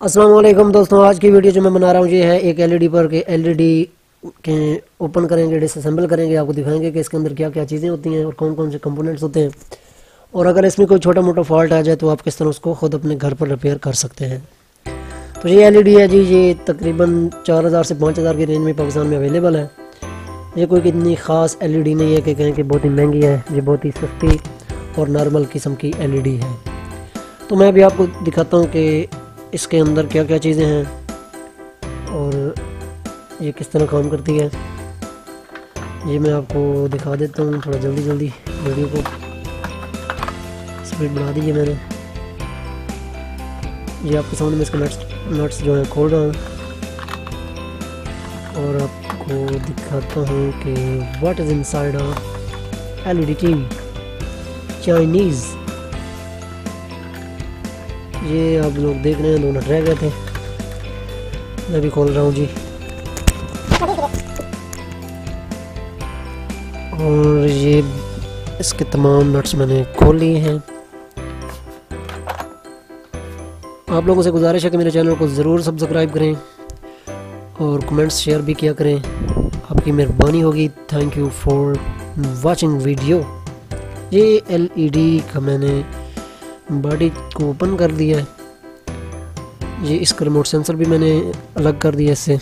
असलम दोस्तों, आज की वीडियो जो मैं बना रहा हूँ, ये है एक एलईडी पर के एलईडी के ओपन करेंगे डिसअसेंबल करेंगे, आपको दिखाएँगे कि इसके अंदर क्या क्या चीज़ें होती हैं और कौन कौन से कंपोनेंट्स होते हैं। और अगर इसमें कोई छोटा मोटा फॉल्ट आ जाए तो आप किस तरह उसको खुद अपने घर पर रिपेयर कर सकते हैं। तो ये एलईडी है जी, ये तकरीबन चार हज़ार से पाँच हज़ार की रेंज में पाकिस्तान में अवेलेबल है। ये कोई इतनी ख़ास एलईडी नहीं है कि कहें कि बहुत ही महँगी है, ये बहुत ही सस्ती और नॉर्मल किस्म की एलईडी है। तो मैं अभी आपको दिखाता हूँ कि इसके अंदर क्या क्या चीज़ें हैं और ये किस तरह काम करती है, ये मैं आपको दिखा देता हूँ थोड़ा जल्दी जल्दी वीडियो को। स्पीड बढ़ा दीजिए मैंने। ये आपके सामने में इसके नट्स नट्स जो है खोल रहा हूँ। और आपको दिखाता हूँ कि what is inside of LED TV Chinese ये आप लोग देख रहे हैं, दोनों रह गए थे। मैं भी खोल रहा हूँ जी। और ये इसके तमाम नट्स मैंने खोल लिए हैं। आप लोगों से गुजारिश है कि मेरे चैनल को ज़रूर सब्सक्राइब करें और कमेंट्स शेयर भी किया करें। आपकी मेहरबानी होगी। Thank you for watching video ये एलईडी का मैंने बॉडी को ओपन कर दिया है। ये इसका रिमोट सेंसर भी मैंने अलग कर दिया इससे।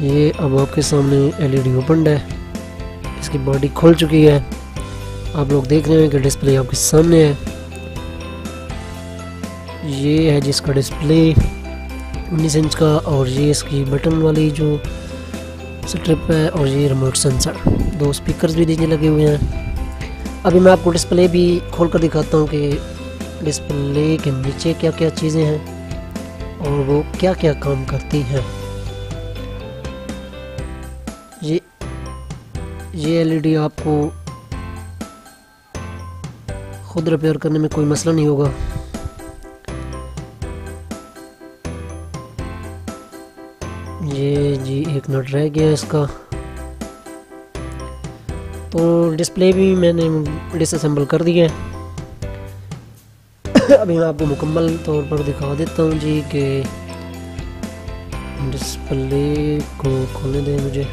ये अब आपके सामने एलईडी ओपन है। इसकी बॉडी खुल चुकी है। आप लोग देख रहे हैं कि डिस्प्ले आपके सामने है। ये है जिसका डिस्प्ले उन्नीस इंच का और ये इसकी बटन वाली जो स्ट्रिप है और ये रिमोट सेंसर दो स्पीकर्स भी नीचे लगे हुए हैं। अभी मैं आपको डिस्प्ले भी खोल कर दिखाता हूँ कि डिस्प्ले के नीचे क्या क्या चीज़ें हैं और वो क्या क्या काम करती हैं। ये ये एलईडी आपको खुद रिपेयर करने में कोई मसला नहीं होगा। ये जी एक नट रह गया इसका। तो डिस्प्ले भी मैंने डिसअसेंबल कर दिया है। अभी मैं आपको मुकम्मल तौर पर दिखा देता हूँ जी कि डिस्प्ले को खोलने दें मुझे।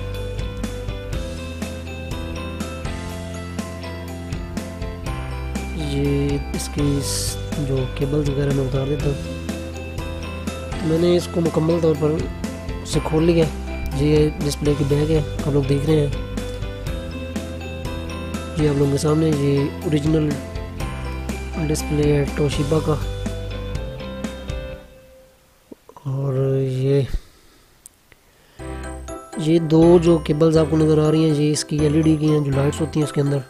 ये इसकी जो केबल्स वगैरह मैं उतार देता हूँ। तो मैंने इसको मुकम्मल तौर पर उसे खोल लिया ये डिस्प्ले की बैग है, आप लोग देख रहे हैं। ये आप लोगों के सामने ये ओरिजिनल डिस्प्ले है टोशिबा का। और ये ये दो जो केबल्स आपको नज़र आ रही हैं, ये इसकी एलईडी की हैं, जो लाइट्स होती हैं उसके अंदर।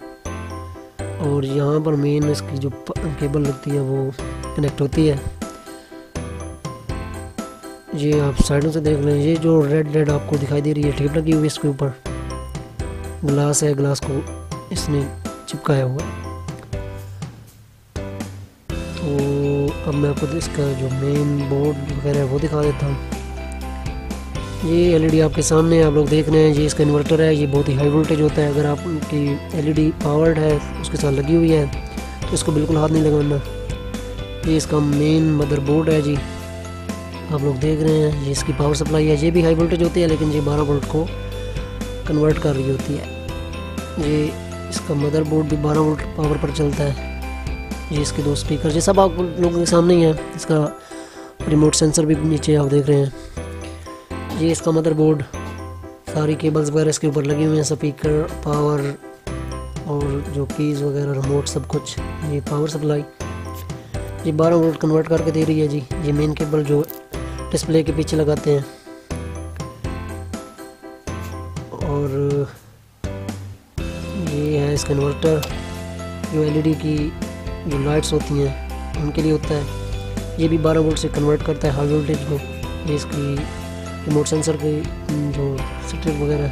और यहाँ पर मेन इसकी जो केबल लगती है वो कनेक्ट होती है। ये आप साइडों से देख लें, ये जो रेड रेड आपको दिखाई दे रही है टेप लगी हुई है इसके ऊपर। ग्लास है, ग्लास को इसने चिपकाया हुआ। तो अब मैं आपको इसका जो मेन बोर्ड वगैरह है वो दिखा देता हूँ। ये एलईडी आपके सामने आप लोग देख रहे हैं, ये इसका इन्वर्टर है, ये बहुत ही हाई वोल्टेज होता है। अगर आपकी एलईडी पावर्ड है, उसके साथ लगी हुई है तो इसको बिल्कुल हाथ नहीं लगाना। ये इसका मेन मदरबोर्ड है जी। आप लोग देख रहे हैं, ये इसकी पावर सप्लाई है। ये भी हाई वोल्टेज होती है, लेकिन ये बारह वोल्ट को कन्वर्ट कर रही होती है। ये इसका मदरबोर्ड भी 12 वोल्ट पावर पर चलता है। ये इसके दो स्पीकर ये सब आप लोगों के सामने ही है। इसका रिमोट सेंसर भी नीचे आप देख रहे हैं। ये इसका मदरबोर्ड सारी केबल्स वगैरह इसके ऊपर लगे हुए हैं स्पीकर पावर और जो कीज़ वगैरह रिमोट सब कुछ, ये पावर सप्लाई ये 12 वोल्ट कन्वर्ट करके दे रही है जी। ये मेन केबल जो डिस्प्ले के पीछे लगाते हैं। और है इसका इन्वर्टर जो एलईडी की जो लाइट्स होती हैं, उनके लिए होता है। ये भी 12 वोल्ट से कन्वर्ट करता है हाई वोल्टेज को। ये इसकी रिमोट सेंसर की जो स्ट्रिप वगैरह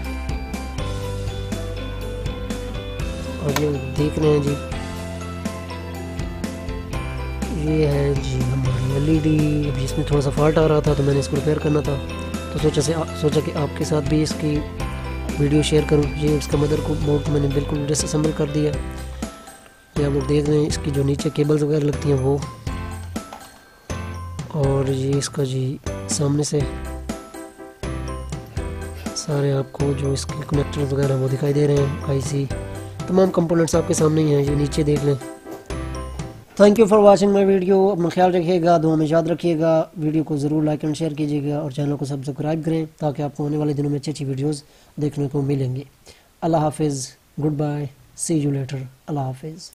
और ये देख रहे हैं जी। ये है जी हमारी एलईडी अभी इसमें थोड़ा सा फॉल्ट आ रहा था तो मैंने इसको रिपेयर करना था। तो सोचा से सोचा कि आपके साथ भी इसकी वीडियो शेयर करूँ, ये इसका मदर को बोर्ड मैंने बिल्कुल डिसअसेंबल कर दिया। ये आप लोग देख रहे हैं, इसकी जो नीचे केबल्स वगैरह लगती हैं वो। और ये इसका जी सामने से सारे आपको जो इसके कनेक्टर वगैरह वो दिखाई दे रहे हैं आईसी तमाम कंपोनेंट्स आपके सामने ही हैं, ये नीचे देख लें। Thank you for watching my video अपना ख्याल रखिएगा, दुआ में याद रखिएगा। वीडियो को ज़रूर लाइक एंड शेयर कीजिएगा और चैनल को सब्सक्राइब करें ताकि आपको आने वाले दिनों में अच्छी अच्छी वीडियोज़ देखने को मिलेंगी। अल्लाह हाफिज़। Good bye see you later अल्लाह हाफिज़।